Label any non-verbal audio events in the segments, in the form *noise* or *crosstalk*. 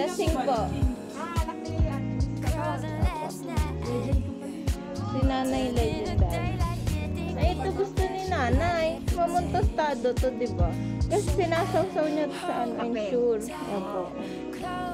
Lasing po. Si Nanay Legendary. Ay, ito gusto ni Nanay. Mamuntostado to, di ba? Kasi sinasawsaw niya sa ano, ensure. Opo. Close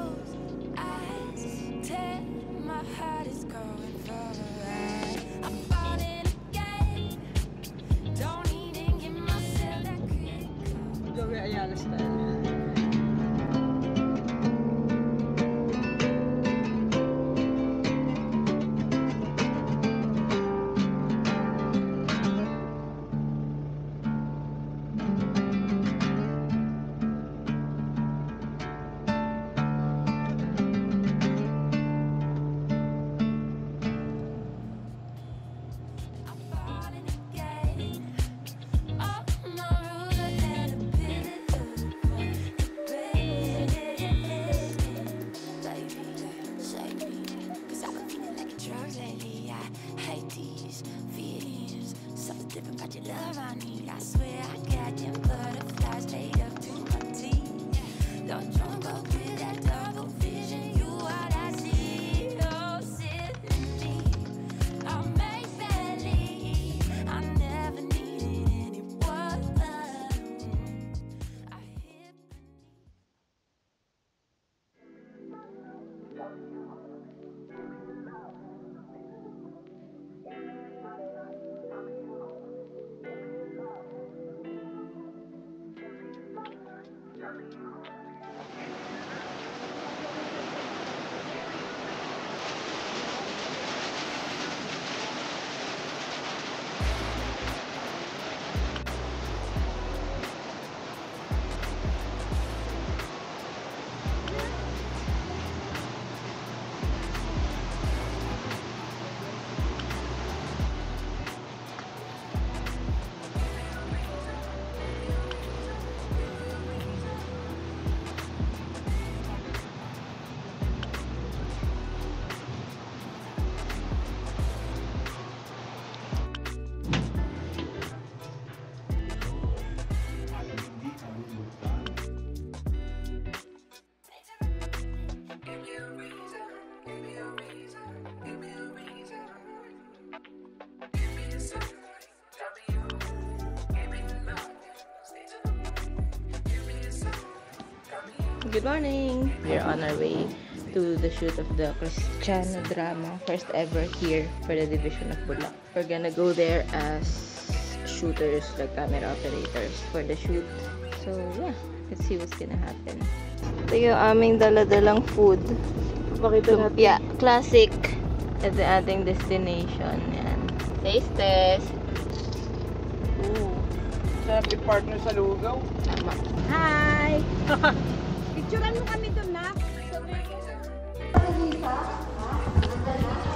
Your love I need. I swear coming home. Good morning! We're on our way to the shoot of the Cristiano drama, first ever here for the Division of Bulak. We're gonna go there as shooters, like camera operators for the shoot. So yeah, let's see what's gonna happen. Ito yung aming daladalang food. Pakita natin. Lumpia, classic. Ito yung ating destination. Yan. Taste test. Ooh, Sarap partner sa lugaw. tama. Hi! *laughs* Picturean mo kami doon, na. Normal.